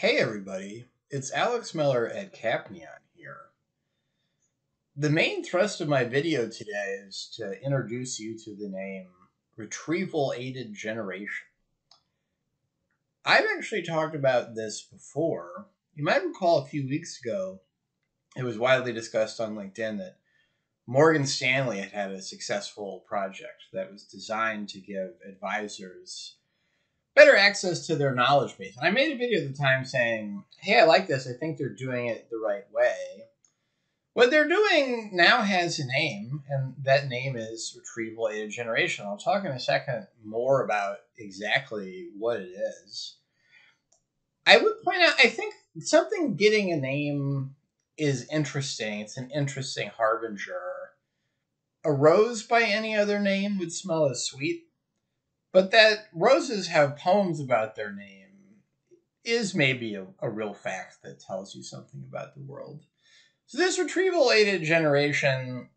Hey everybody, it's Alex Mueller at Capneon here. The main thrust of my video today is to introduce you to the name Retrieval Aided Generation. I've actually talked about this before. You might recall a few weeks ago, it was widely discussed on LinkedIn that Morgan Stanley had had a successful project that was designed to give advisors better access to their knowledge base. And I made a video at the time saying, hey, I like this. I think they're doing it the right way. What they're doing now has a name, and that name is retrieval aided generation. I'll talk in a second more about exactly what it is. I would point out, I think something getting a name is interesting. It's an interesting harbinger. A rose by any other name would smell as sweet but that roses have poems about their name is maybe a, a real fact that tells you something about the world. So, this retrieval aided generation,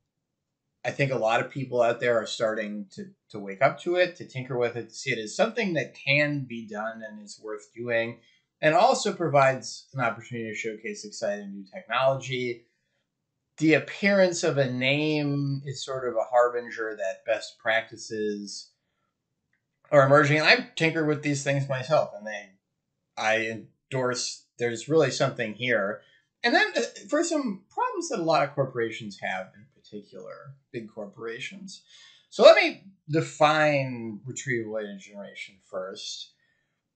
I think a lot of people out there are starting to, to wake up to it, to tinker with it, to see it as something that can be done and is worth doing, and also provides an opportunity to showcase exciting new technology. The appearance of a name is sort of a harbinger that best practices are emerging. And I've tinkered with these things myself, and they, I endorse. There's really something here. And then uh, for some problems that a lot of corporations have, in particular, big corporations. So let me define retrieval aided generation first.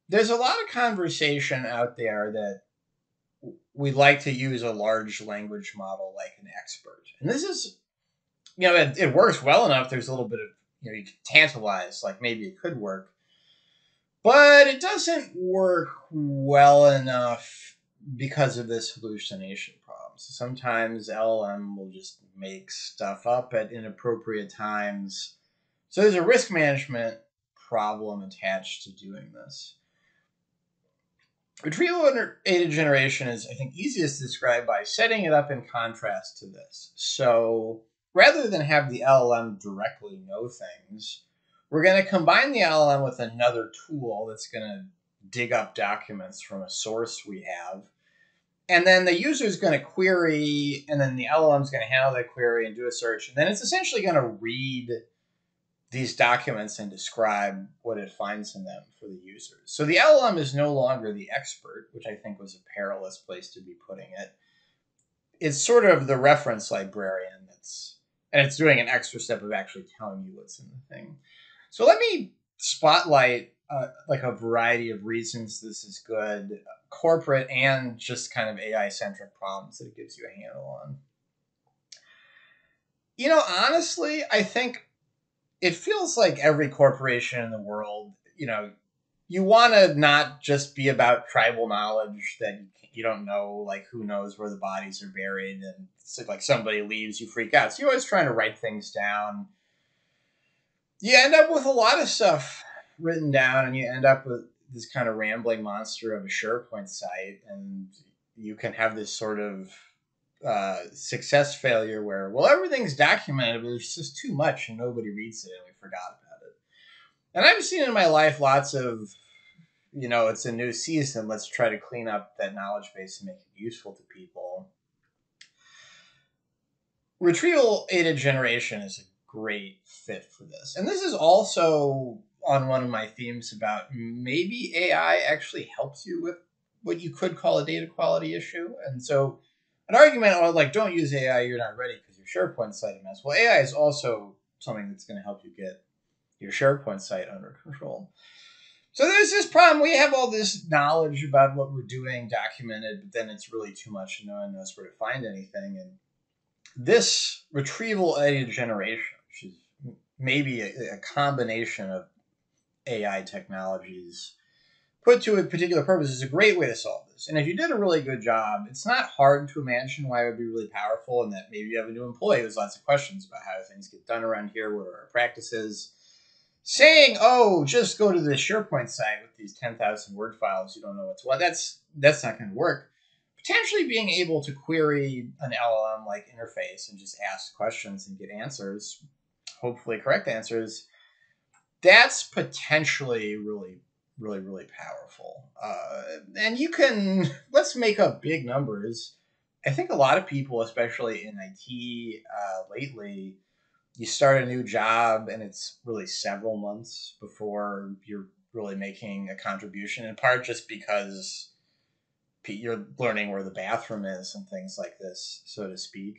There's a lot of conversation out there that we like to use a large language model like an expert. And this is, you know, it, it works well enough. There's a little bit of you know you can tantalize like maybe it could work. But it doesn't work well enough because of this hallucination problem. So sometimes llm will just make stuff up at inappropriate times. So there's a risk management problem attached to doing this. Retrieval aided generation is i think easiest to describe by setting it up in contrast to this. So rather than have the LLM directly know things, we're going to combine the LLM with another tool that's going to dig up documents from a source we have. And then the user is going to query, and then the LLM is going to handle that query and do a search. And then it's essentially going to read these documents and describe what it finds in them for the users. So the LLM is no longer the expert, which I think was a perilous place to be putting it. It's sort of the reference librarian that's and it's doing an extra step of actually telling you what's in the thing. So let me spotlight uh, like a variety of reasons this is good, corporate and just kind of AI centric problems that it gives you a handle on. You know, honestly, I think it feels like every corporation in the world, you know, you want to not just be about tribal knowledge that you don't know like who knows where the bodies are buried and it's like somebody leaves you freak out. So you're always trying to write things down. You end up with a lot of stuff written down and you end up with this kind of rambling monster of a sharepoint site and you can have this sort of uh, success failure where well everything's documented but there's just too much and nobody reads it and we forgot about it. And i've seen in my life lots of you know, it's a new season. Let's try to clean up that knowledge base and make it useful to people. Retrieval aided generation is a great fit for this. And this is also on one of my themes about maybe AI actually helps you with what you could call a data quality issue. And so an argument like don't use AI, you're not ready because your SharePoint site is mess. Well, AI is also something that's going to help you get your SharePoint site under control. So there's this problem. We have all this knowledge about what we're doing documented, but then it's really too much and no one knows where to find anything. And this retrieval aided generation, which is maybe a, a combination of AI technologies put to a particular purpose, is a great way to solve this. And if you did a really good job, it's not hard to imagine why it would be really powerful and that maybe you have a new employee who has lots of questions about how things get done around here, what are our practices saying, "Oh, just go to the SharePoint site with these ten thousand word files. You don't know what's what." That's that's not going to work. Potentially being able to query an LLM like interface and just ask questions and get answers, hopefully correct answers. That's potentially really really, really powerful. Uh, and you can, let's make up big numbers. I think a lot of people, especially in IT uh, lately, you start a new job and it's really several months before you're really making a contribution, in part just because you're learning where the bathroom is and things like this, so to speak.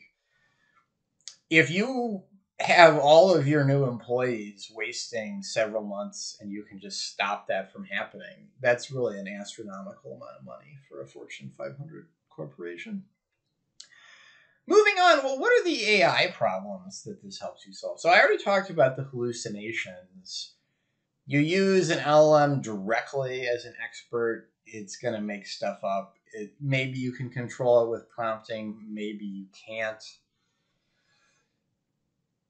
If you have all of your new employees wasting several months and you can just stop that from happening, that's really an astronomical amount of money for a Fortune 500 corporation. Moving on, well, what are the AI problems that this helps you solve? So I already talked about the hallucinations. You use an LLM directly as an expert, it's going to make stuff up. It, maybe you can control it with prompting, maybe you can't.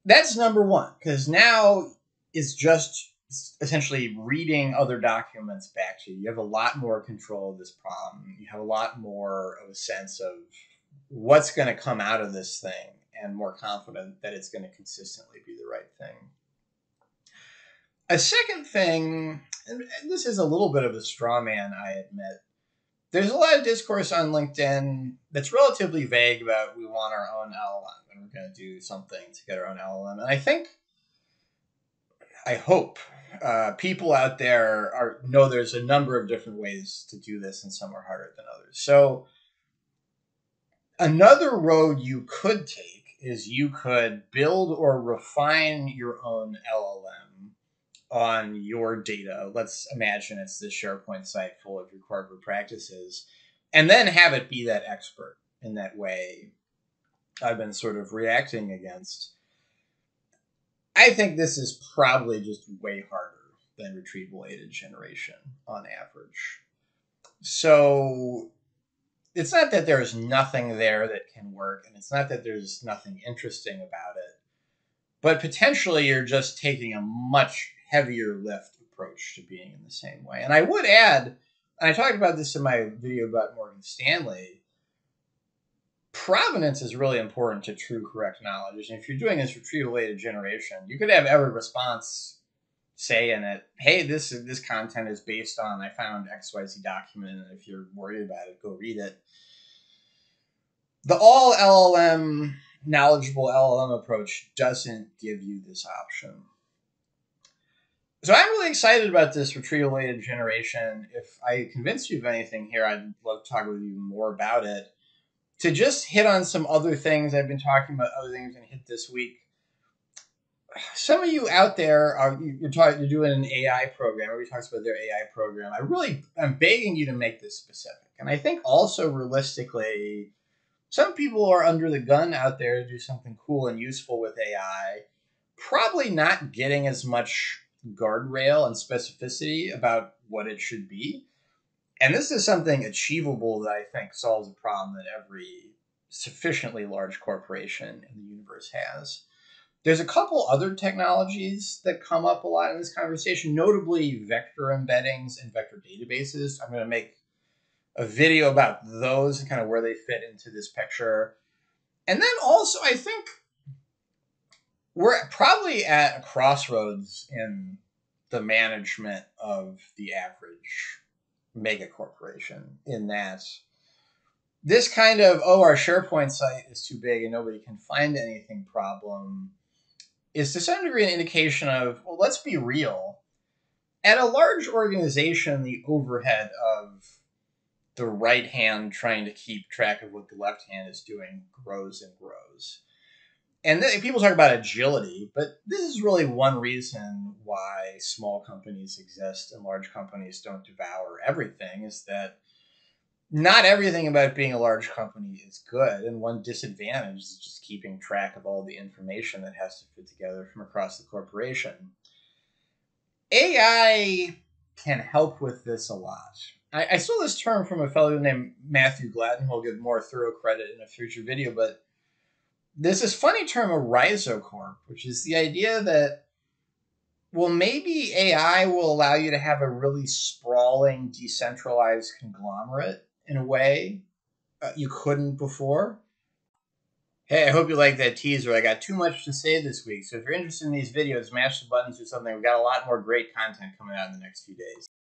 That's number one, because now it's just essentially reading other documents back to you. You have a lot more control of this problem. You have a lot more of a sense of what's going to come out of this thing and more confident that it's going to consistently be the right thing. A second thing, and this is a little bit of a straw man, I admit. There's a lot of discourse on LinkedIn that's relatively vague about we want our own LLM and we're going to do something to get our own LLM. And I think, I hope uh, people out there are know there's a number of different ways to do this, and some are harder than others. So Another road you could take is you could build or refine your own LLM on your data. Let's imagine it's this SharePoint site full of your corporate practices, and then have it be that expert in that way. I've been sort of reacting against. I think this is probably just way harder than retrieval aided generation on average. So it's not that there's nothing there that can work, and it's not that there's nothing interesting about it, but potentially you're just taking a much heavier lift approach to being in the same way. And I would add, and I talked about this in my video about Morgan Stanley. Provenance is really important to true correct knowledge. And if you're doing this retrieval aided generation, you could have every response say in it, hey, this this content is based on I found XYZ document, and if you're worried about it, go read it. The all LLM knowledgeable LLM approach doesn't give you this option. So I'm really excited about this retrieval aided generation. If I convince you of anything here, I'd love to talk with you more about it. To just hit on some other things I've been talking about, other things and hit this week some of you out there are you're talking you're doing an AI program. Everybody talks about their AI program. I really I'm begging you to make this specific. And I think also realistically, some people are under the gun out there to do something cool and useful with AI, probably not getting as much guardrail and specificity about what it should be. And this is something achievable that I think solves a problem that every sufficiently large corporation in the universe has. There's a couple other technologies that come up a lot in this conversation, notably vector embeddings and vector databases. I'm going to make a video about those and kind of where they fit into this picture. And then also, I think we're probably at a crossroads in the management of the average mega corporation in that this kind of oh our sharepoint site is too big and nobody can find anything problem is to some degree an indication of, well, let's be real. At a large organization, the overhead of the right hand trying to keep track of what the left hand is doing grows and grows. And people talk about agility, but this is really one reason why small companies exist and large companies don't devour everything is that not everything about being a large company is good, and one disadvantage is just keeping track of all the information that has to fit together from across the corporation. AI can help with this a lot. I, I stole this term from a fellow named Matthew Gladden, who'll give more thorough credit in a future video, but there's this funny term, a rhizocorp, which is the idea that, well, maybe AI will allow you to have a really sprawling, decentralized conglomerate in a way uh, you couldn't before. Hey, I hope you like that teaser. I got too much to say this week. So if you're interested in these videos, smash the buttons or something. We've got a lot more great content coming out in the next few days.